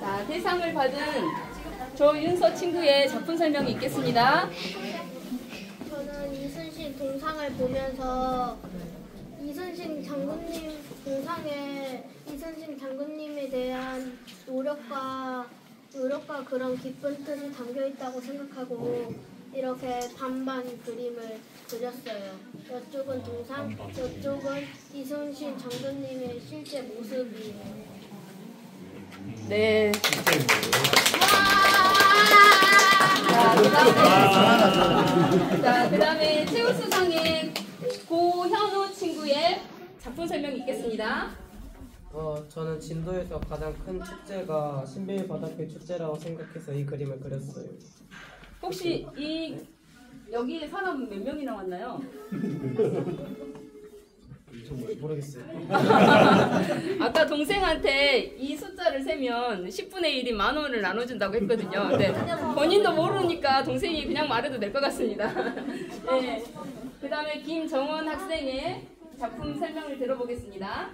자, 대상을 받은 조윤서 친구의 작품 설명이 있겠습니다. 저는 이순신 동상을 보면서 이순신 장군님 동상에 이순신 장군님에 대한 노력과 노력과 그런 깊은 뜻이 담겨 있다고 생각하고 이렇게 반반 그림을 그렸어요. 이쪽은 동상, 이쪽은 이순신 장군님의 실제 모습이에요. 네. 자, 그다음에 자, 그 다음에 최우수상의 고현우 친구의 작품 설명이 있겠습니다. 어, 저는 진도에서 가장 큰 축제가 신비의 바닷길 축제라고 생각해서 이 그림을 그렸어요. 혹시 이 여기에 사람 몇 명이 나왔나요? 모르겠어요. 아까 동생한테 이 숫자를 세면 10분의 1이 만 원을 나눠준다고 했거든요. 근데 본인도 모르니까 동생이 그냥 말해도 될 것 같습니다. 네. 그 다음에 김정원 학생의 작품 설명을 들어보겠습니다.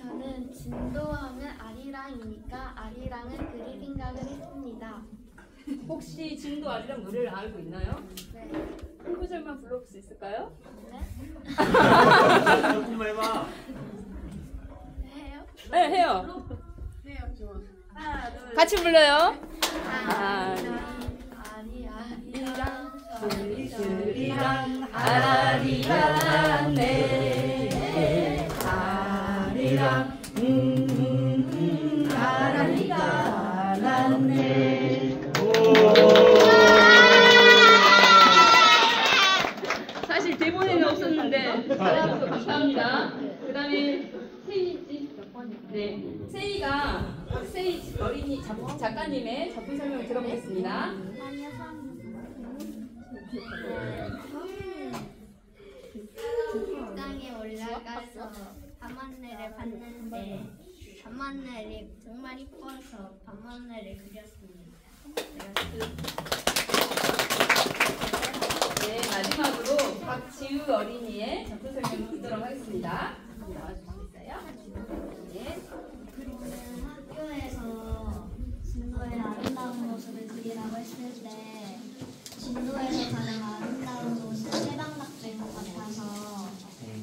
저는 진도하면 아리랑이니까 아리랑을 그릴 생각을 했습니다. 혹시 진도 아리랑 노래를 알고 있나요? 네. 한 구절만 불러볼 수 있을까요? 조 해봐. 해요? 네, 해요. 같이 불러요. 아리 아리랑 아리랑 아리랑 네 아리랑 음 잘해줘서 감사합니다. 그 다음에 네 세이가 세이 어린이 작- 작가님의 작품 설명을 들어보겠습니다. 땅에 올라가서 밤하늘을 봤는데 밤하늘이 정말 이뻐서 밤하늘을 그렸습니다. 네, 마지막으로 박지우 어린이의 작품 설명을 듣도록 하겠습니다. 그리라고 했을 때 진도에서 가장 아름다운 곳은 해방닭도인 것 같아서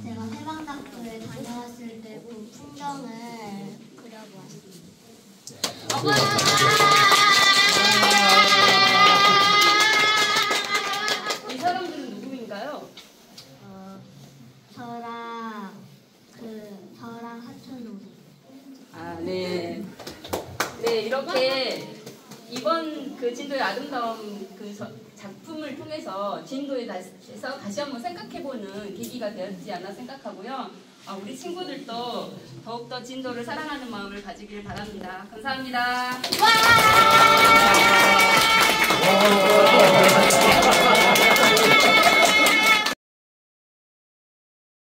제가 해방닭도에 다녀왔을 때 그 풍경을 그려보았습니다. 이 사람들은 누구인가요? 어, 저랑 그 저랑 하춘 우리 아, 네. 네, 이렇게 이번 그 진도의 아름다운 그 저- 작품을 통해서 진도에 대해서 다시 한번 생각해보는 계기가 되었지 않나 생각하고요. 아, 우리 친구들도 더욱더 진도를 사랑하는 마음을 가지길 바랍니다. 감사합니다.